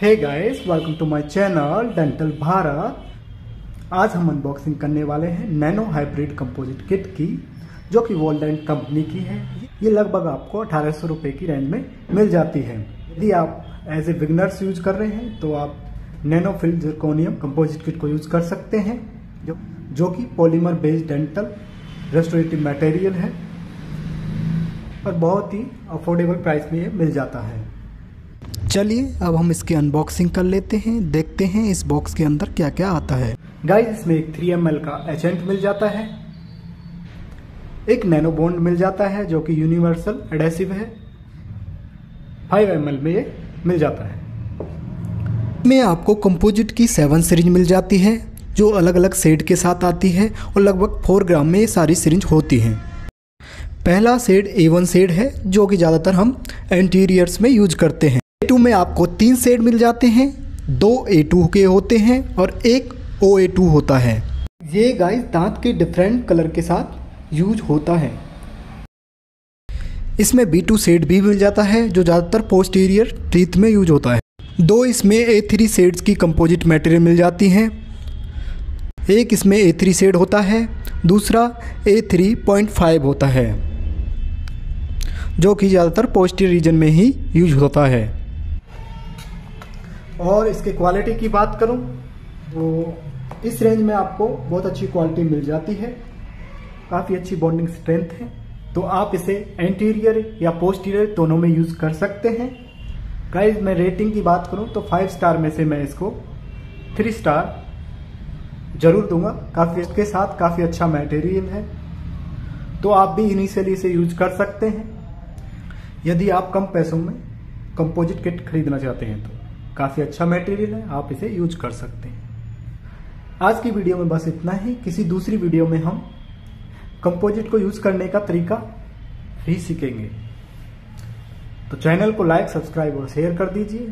Hey guys welcome to my channel dental Bharat आज हम unboxing करने वाले हैं नैनो हाइब्रिड कंपोजिट किट की, जो कि वोल्डेन कंपनी की है। ये लगभग आपको अठारह सौ की रेंज में मिल जाती है। यदि आप एज ए बिगनर्स यूज़ कर रहे हैं तो आप nano fill zirconium composite kit को यूज़ कर सकते हैं, जो जो कि polymer based dental restorative material है, और बहुत ही अफोर्डेबल प्राइस में ये मिल जाता है। चलिए अब हम इसकी अनबॉक्सिंग कर लेते हैं देखते हैं इस बॉक्स के अंदर क्या क्या आता है। गाइस इसमें एक 3 एम का एजेंट मिल जाता है एक नैनो बॉन्ड मिल जाता है जो कि यूनिवर्सल एडेसिव है। 5 एम में ये मिल जाता है। में आपको कंपोजिट की सेवन सीरीज़ मिल जाती है जो अलग अलग सेड के साथ आती है और लगभग फोर ग्राम में ये सारी सीरीज़ होती हैं। पहला सेड ए वन सेड है जो कि ज़्यादातर हम इंटीरियर्स में यूज़ करते हैं। टू में आपको तीन सेड मिल जाते हैं, दो ए टू के होते हैं और एक ओ ए टू होता है। ये गाइस दांत के डिफरेंट कलर के साथ यूज़ होता है। इसमें बी टू सेड भी मिल जाता है, जो ज़्यादातर पोस्टीरियर टीथ में यूज़ होता है। दो इसमें ए थ्री सेड्स की कंपोजिट मटेरियल मिल जाती हैं। एक इसमें ए थ्री सेड होता है, दूसरा ए थ्री पॉइंट फाइव होता है, जो कि ज़्यादातर पोस्टीरियर रीजन में ही यूज़ होता है। और इसके क्वालिटी की बात करूँ तो इस रेंज में आपको बहुत अच्छी क्वालिटी मिल जाती है। काफ़ी अच्छी बॉन्डिंग स्ट्रेंथ है। तो आप इसे एंटीरियर या पोस्टीरियर दोनों में यूज़ कर सकते हैं। गाइज़ मैं रेटिंग की बात करूँ तो फाइव स्टार में से मैं इसको थ्री स्टार ज़रूर दूँगा। काफ़ी इसके साथ काफ़ी अच्छा मटेरियल है। तो आप भी इनिशियली इसे यूज़ कर सकते हैं। यदि आप कम पैसों में कंपोजिट किट खरीदना चाहते हैं तो। काफ़ी अच्छा मटेरियल है, आप इसे यूज़ कर सकते हैं। आज की वीडियो में बस इतना ही। किसी दूसरी वीडियो में हम कंपोजिट को यूज़ करने का तरीका भी सीखेंगे। तो चैनल को लाइक सब्सक्राइब और शेयर कर दीजिए।